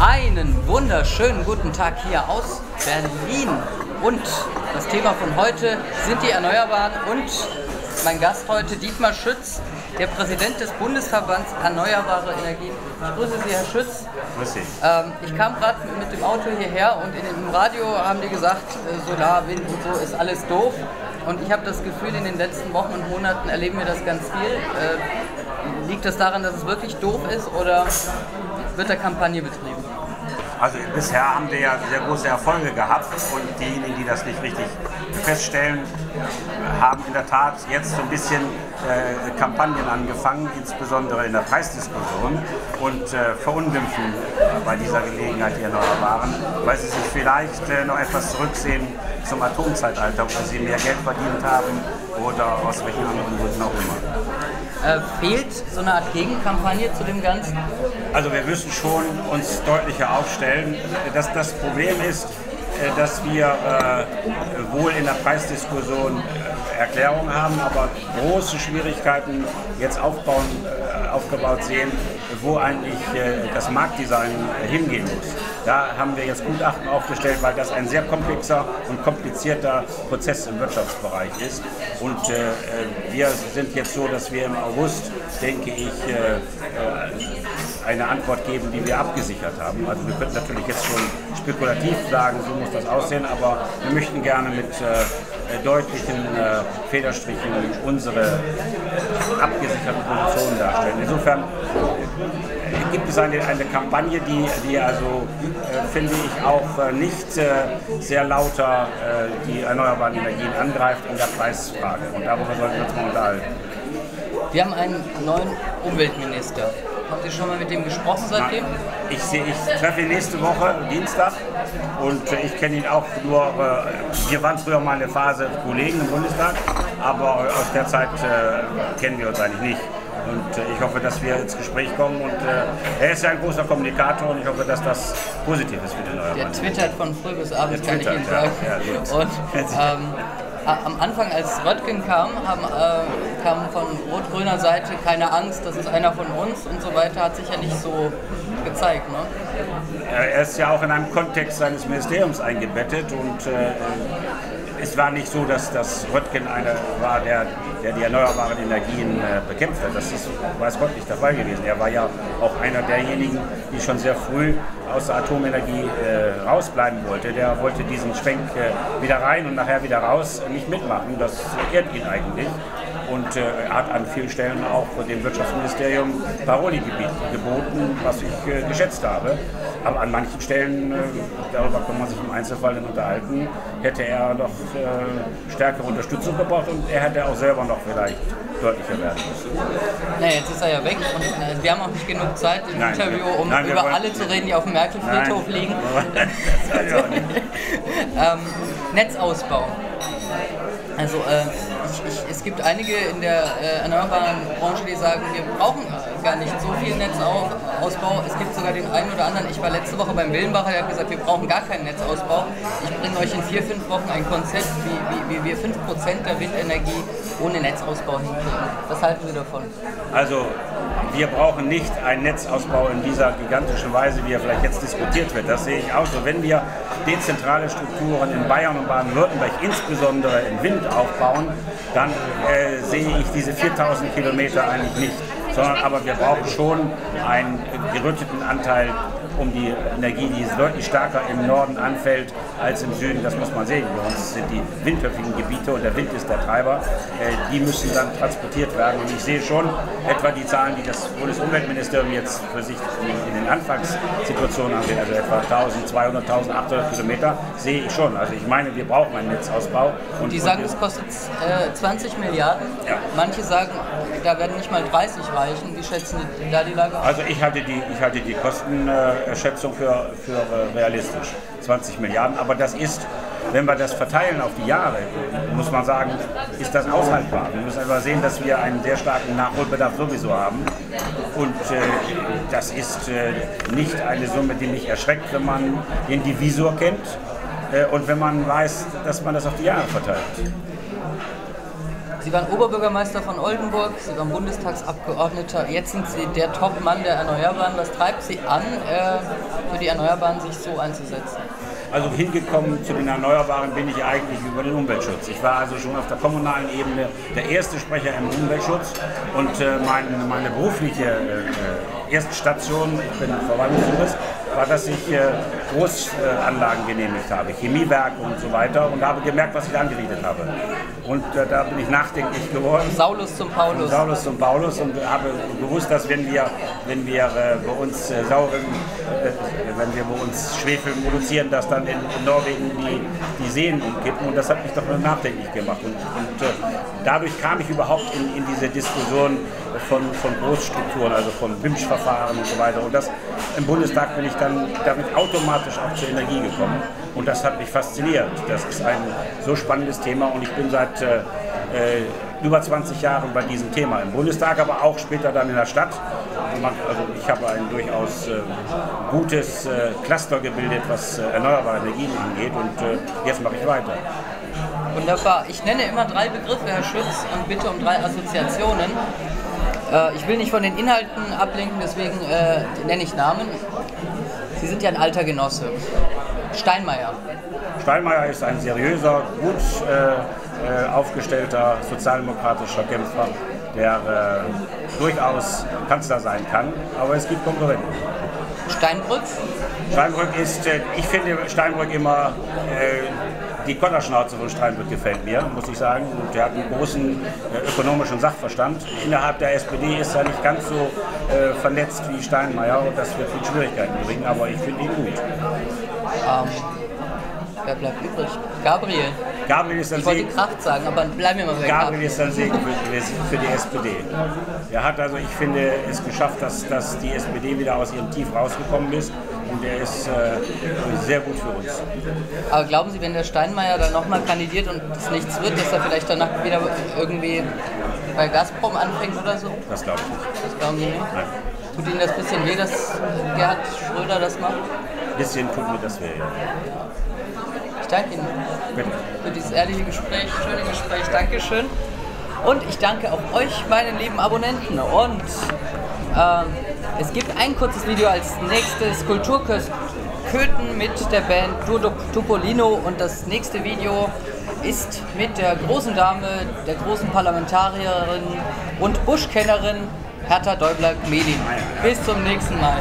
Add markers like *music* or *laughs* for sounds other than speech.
Einen wunderschönen guten Tag hier aus Berlin. Und das Thema von heute sind die Erneuerbaren und mein Gast heute Dietmar Schütz, der Präsident des Bundesverbands Erneuerbare Energien. Ich grüße Sie, Herr Schütz. Grüß Sie. Ähm, ich kam gerade mit dem Auto hierher und in, im Radio haben die gesagt, äh, Solar, Wind und so ist alles doof. Und ich habe das Gefühl, in den letzten Wochen und Monaten erleben wir das ganz viel. Äh, liegt das daran, dass es wirklich doof ist oder wird da Kampagne betrieben? Also bisher haben wir ja sehr große Erfolge gehabt und diejenigen, die das nicht richtig feststellen, haben in der Tat jetzt so ein bisschen äh, Kampagnen angefangen, insbesondere in der Preisdiskussion und äh, verunglimpfen bei dieser Gelegenheit die Erneuerbaren, weil sie sich vielleicht äh, noch etwas zurücksehen zum Atomzeitalter, wo sie mehr Geld verdient haben oder aus welchen anderen Gründen auch immer. Äh, fehlt so eine Art Gegenkampagne zu dem Ganzen? Also wir müssen schon uns deutlicher aufstellen. dass das Problem ist, äh, dass wir äh, wohl in der Preisdiskussion äh, Erklärungen haben, aber große Schwierigkeiten jetzt aufbauen, äh, aufgebaut sehen, wo eigentlich äh, das Marktdesign hingehen muss. Da haben wir jetzt Gutachten aufgestellt, weil das ein sehr komplexer und komplizierter Prozess im Wirtschaftsbereich ist. Und äh, wir sind jetzt so, dass wir im August, denke ich, eine Antwort geben, die wir abgesichert haben. Also wir könnten natürlich jetzt schon spekulativ sagen, so muss das aussehen, aber wir möchten gerne mit äh, deutlichen äh, Federstrichen unsere abgesicherten Positionen darstellen. Insofern äh, gibt es eine, eine Kampagne, die, die also, äh, finde ich, auch äh, nicht äh, sehr lauter die erneuerbaren Energien angreift in der Preisfrage. Und darüber sollten wir uns mal unterhalten. Wir haben einen neuen Umweltminister. Habt ihr schon mal mit dem gesprochen seitdem? Ich, ich treffe ihn nächste Woche, Dienstag. Und ich kenne ihn auch nur, äh, wir waren früher mal eine Phase Kollegen im Bundestag, aber aus der Zeit äh, kennen wir uns eigentlich nicht. Und äh, ich hoffe, dass wir ins Gespräch kommen. Und äh, er ist ja ein großer Kommunikator und ich hoffe, dass das positiv ist für den neuen Der twittert von früh bis abends, kann ich Ihnen sagen. Ja, *laughs* ja, und ähm, am Anfang, als Röttgen kam, haben, äh, kam von rot-grüner Seite keine Angst, das ist einer von uns und so weiter, hat sich ja nicht so gezeigt. Ne? Er ist ja auch in einem Kontext seines Ministeriums eingebettet und äh, es war nicht so, dass, dass Röttgen einer war, der, der die erneuerbaren Energien äh, bekämpft hat. Das ist, es Gott nicht der Fall gewesen. Er war ja auch einer derjenigen, die schon sehr früh aus der Atomenergie äh, rausbleiben wollte. Der wollte diesen Schwenk äh, wieder rein und nachher wieder raus nicht mitmachen. Das ehrt ihn eigentlich und äh, hat an vielen Stellen auch dem Wirtschaftsministerium Paroli geboten, was ich äh, geschätzt habe. Aber an manchen Stellen, äh, darüber kann man sich im Einzelfall dann unterhalten, hätte er noch äh, stärkere Unterstützung gebraucht und er hätte auch selber noch vielleicht deutlicher werden müssen. Naja, jetzt ist er ja weg und äh, wir haben auch nicht genug Zeit im nein, Interview, um nein, über alle zu reden, die auf dem Merkel-Friedhof liegen. *laughs* *laughs* ähm, Netzausbau. Also äh, ich, es gibt einige in der äh, erneuerbaren Branche, die sagen, wir brauchen gar nicht so viel Netzausbau. Es gibt sogar den einen oder anderen, ich war letzte Woche beim Willenbacher, der hat gesagt, wir brauchen gar keinen Netzausbau. Ich bringe euch in vier, fünf Wochen ein Konzept, wie, wie, wie wir 5% der Windenergie ohne Netzausbau hinkriegen. Was halten Sie davon? Also wir brauchen nicht einen Netzausbau in dieser gigantischen Weise, wie er vielleicht jetzt diskutiert wird. Das sehe ich auch so. Wenn wir dezentrale Strukturen in Bayern und Baden-Württemberg, insbesondere im Wind, aufbauen, dann äh, sehe ich diese 4000 Kilometer eigentlich nicht. Sondern aber wir brauchen schon einen gerütteten Anteil um die Energie, die deutlich stärker im Norden anfällt als im Süden. Das muss man sehen. Bei uns sind die windhöfigen Gebiete und der Wind ist der Treiber. Äh, die müssen dann transportiert werden. Und ich sehe schon etwa die Zahlen, die das Bundesumweltministerium jetzt für sich in den Anfangssituationen ansehen, also etwa 1200, 1800 Kilometer, sehe ich schon. Also ich meine, wir brauchen einen Netzausbau. Und die sagen, es kostet äh, 20 Milliarden. Ja. Manche sagen, da werden nicht mal 30 reichen. Wie schätzen Sie da die Lage? Also ich halte die, ich halte die Kostenschätzung für, für realistisch. 20 Milliarden. Aber das ist, wenn wir das verteilen auf die Jahre, muss man sagen, ist das aushaltbar. Wir müssen aber sehen, dass wir einen sehr starken Nachholbedarf sowieso haben. Und äh, das ist äh, nicht eine Summe, die mich erschreckt, wenn man den Divisor kennt äh, und wenn man weiß, dass man das auf die Jahre verteilt. Sie waren Oberbürgermeister von Oldenburg, Sie waren Bundestagsabgeordneter, jetzt sind Sie der Top-Mann der Erneuerbaren. Was treibt Sie an, äh, für die Erneuerbaren sich so einzusetzen? Also hingekommen zu den Erneuerbaren bin ich eigentlich über den Umweltschutz. Ich war also schon auf der kommunalen Ebene der erste Sprecher im Umweltschutz und äh, mein, meine berufliche äh, erste Station, ich bin Verwaltungsjurist, war, dass ich äh, Großanlagen genehmigt habe, Chemiewerke und so weiter und habe gemerkt, was ich angerichtet habe. Und äh, da bin ich nachdenklich geworden. Saulus zum Paulus. Saulus zum Paulus und habe gewusst, dass wenn wir, wenn wir äh, bei uns sauren, wenn wir bei uns Schwefel produzieren, dass dann in, in, Norwegen die, die Seen umkippen und das hat mich doch nachdenklich gemacht. Und, und dadurch kam ich überhaupt in, in diese Diskussion von, von Großstrukturen, also von BIMSCH-Verfahren und so weiter. Und das im Bundestag bin ich dann damit automatisch auch zur Energie gekommen. Und das hat mich fasziniert. Das ist ein so spannendes Thema und ich bin seit äh, äh über 20 Jahren bei diesem Thema im Bundestag, aber auch später dann in der Stadt. Also ich habe ein durchaus äh, gutes äh, Cluster gebildet, was äh, erneuerbare Energien angeht und äh, jetzt mache ich weiter. Wunderbar. Ich nenne immer drei Begriffe, Herr Schütz, und bitte um drei Assoziationen. Äh, ich will nicht von den Inhalten ablenken, deswegen äh, nenne ich Namen. Sie sind ja ein alter Genosse. Steinmeier. Steinmeier ist ein seriöser, gut äh, äh aufgestellter sozialdemokratischer Kämpfer, der äh, durchaus Kanzler sein kann, aber es gibt Konkurrenten. Steinbrück? Steinbrück ist, äh, ich finde Steinbrück immer die Kotterschnauze von Steinbrück gefällt mir, muss ich sagen. Und der hat einen großen äh, ökonomischen Sachverstand. Innerhalb der SPD ist er nicht ganz so äh, vernetzt wie Steinmeier und das wird viel Schwierigkeiten bringen, aber ich finde ihn gut. Ähm, wer bleibt übrig? Gabriel. Gabriel ist ein ich wollte Segen. Kraft sagen, aber bleiben wir mal bei Gabriel ist ein Segen für, für, die SPD. Er hat also, ich finde, es geschafft, dass, dass die SPD wieder aus ihrem Tief rausgekommen ist und er ist äh, sehr gut für uns. Aber glauben Sie, wenn der Steinmeier dann nochmal kandidiert und es nichts wird, dass er vielleicht danach wieder irgendwie bei Gazprom anfängt oder so? Das glaube ich nicht. Das glauben Sie nicht? Nein. Tut Ihnen das ein bisschen weh, dass Gerhard Schröder das macht? Ein bisschen tut mir das weh, ja. Ich danke Ihnen Bitte. für dieses ehrliche Gespräch, schöne Gespräch. Dankeschön. Und ich danke auch euch, meine lieben Abonnenten. Und ähm, es gibt ein kurzes Video als nächstes Kulturkurs Köthen mit der Band Tupolino und das nächste Video ist mit der großen Dame, der großen Parlamentarierin und Buschkennerin Hertha Däubler-Medin. Bis zum nächsten Mal.